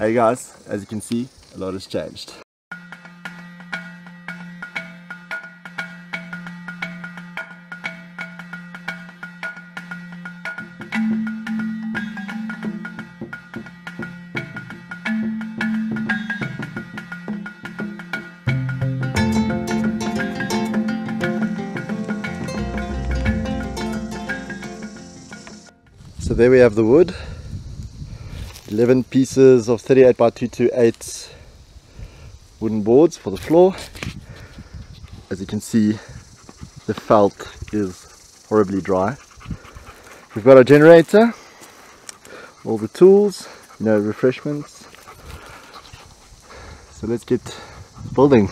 Hey guys, as you can see, a lot has changed. So there we have the wood. 11 pieces of 38 by 228 wooden boards for the floor. As you can see, the veld is horribly dry. We've got our generator, all the tools, know, refreshments. So let's get building.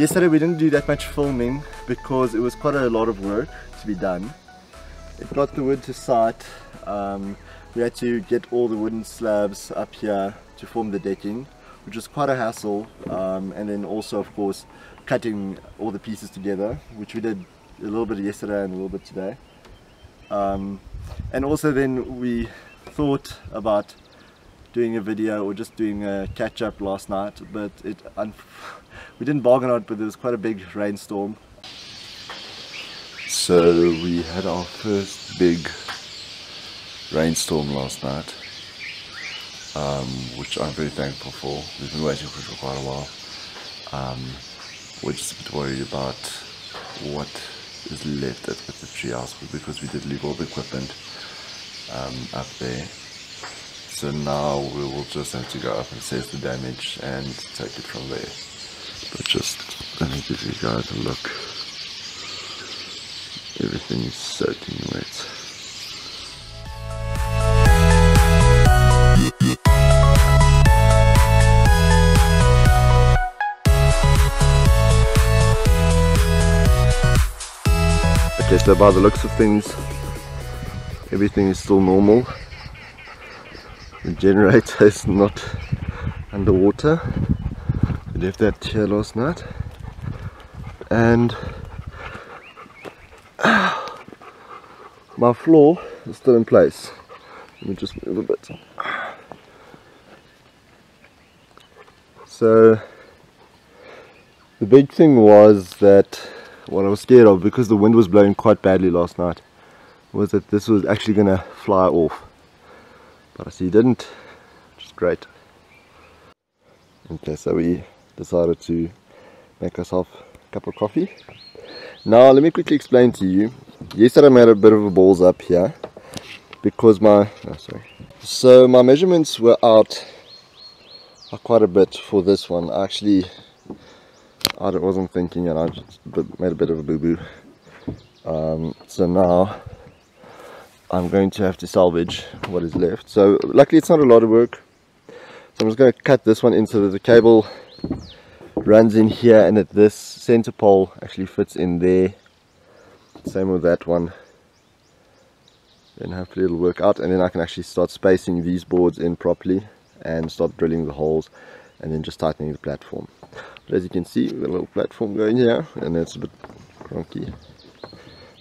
Yesterday we didn't do that much filming because it was quite a lot of work to be done. It got the wood to site. Um, we had to get all the wooden slabs up here to form the decking, which was quite a hassle. Um, and then also, of course, cutting all the pieces together, which we did a little bit yesterday and a little bit today. Um, and also then we thought about doing a video or just doing a catch up last night but it we didn't bargain out but there was quite a big rainstorm. So we had our first big rainstorm last night um, which I'm very thankful for. We've been waiting for it for quite a while. Um, we're just a bit worried about what is left at, the treehouse because we did leave all the equipment um, up there so now we will just have to go up and assess the damage and take it from there. But just let me give you guys a look. Everything is soaking wet. Okay, so by the looks of things, everything is still normal the generator is not underwater. We left that here last night. And my floor is still in place. Let me just move a bit. So the big thing was that what I was scared of because the wind was blowing quite badly last night was that this was actually gonna fly off but I see you didn't, which is great. Okay, so we decided to make ourselves a cup of coffee. Now let me quickly explain to you. Yesterday I made a bit of a balls up here because my, oh sorry. So my measurements were out quite a bit for this one. I actually I wasn't thinking and I just made a bit of a boo-boo. Um, so now I'm going to have to salvage what is left. So luckily it's not a lot of work. So I'm just going to cut this one in so that the cable runs in here and that this center pole actually fits in there. Same with that one. Then hopefully it'll work out and then I can actually start spacing these boards in properly and start drilling the holes and then just tightening the platform. But as you can see, we've got a little platform going here and it's a bit cronky.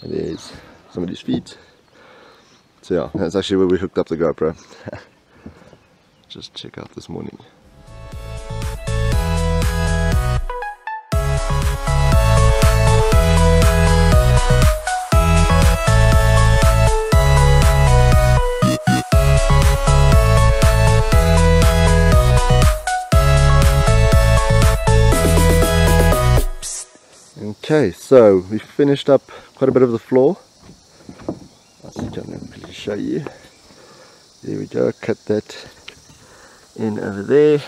And there's somebody's feet. So yeah, that's actually where we hooked up the GoPro. Just check out this morning. Okay, so we finished up quite a bit of the floor quickly show you. There we go, cut that in over there.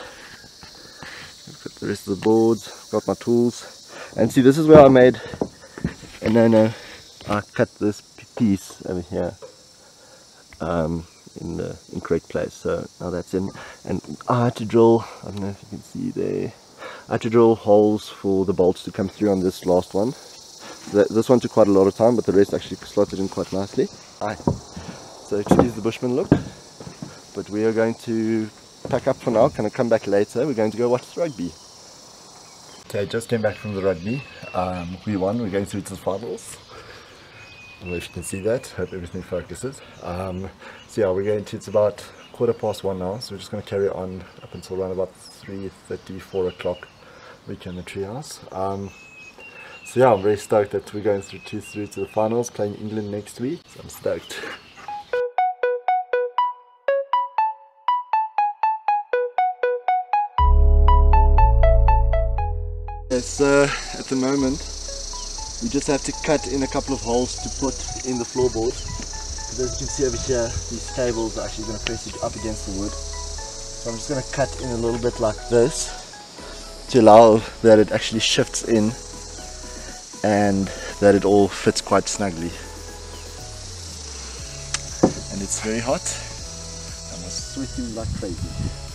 Put the rest of the boards, got my tools. And see, this is where I made a no-no. I cut this piece over here um, in the incorrect place. So now that's in. And I had to drill, I don't know if you can see there, I had to drill holes for the bolts to come through on this last one. This one took quite a lot of time, but the rest actually slotted in quite nicely. Aye. So excuse the bushman look, but we are going to pack up for now. Can I come back later? We're going to go watch the rugby. Okay, just came back from the rugby. Um, we won. We're going through to the finals. I don't know if you can see that. Hope everything focuses. Um, so yeah, we're going to. It's about quarter past one now, so we're just going to carry on up until around about 3:30, 4 o'clock. We can the treehouse. Um, so yeah, I'm very stoked that we're going through two through to the finals, playing England next week. So I'm stoked. so at the moment we just have to cut in a couple of holes to put in the floorboard because as you can see over here these cables are actually going to press it up against the wood so I'm just going to cut in a little bit like this to allow that it actually shifts in and that it all fits quite snugly. And it's very hot. I'm sweating like crazy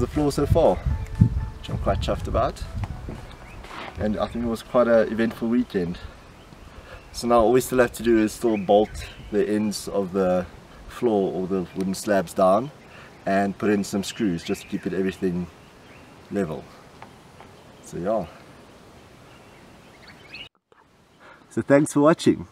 the floor so far, which I'm quite chuffed about. And I think it was quite an eventful weekend. So now all we still have to do is still bolt the ends of the floor or the wooden slabs down and put in some screws just to keep it everything level. So yeah. So thanks for watching.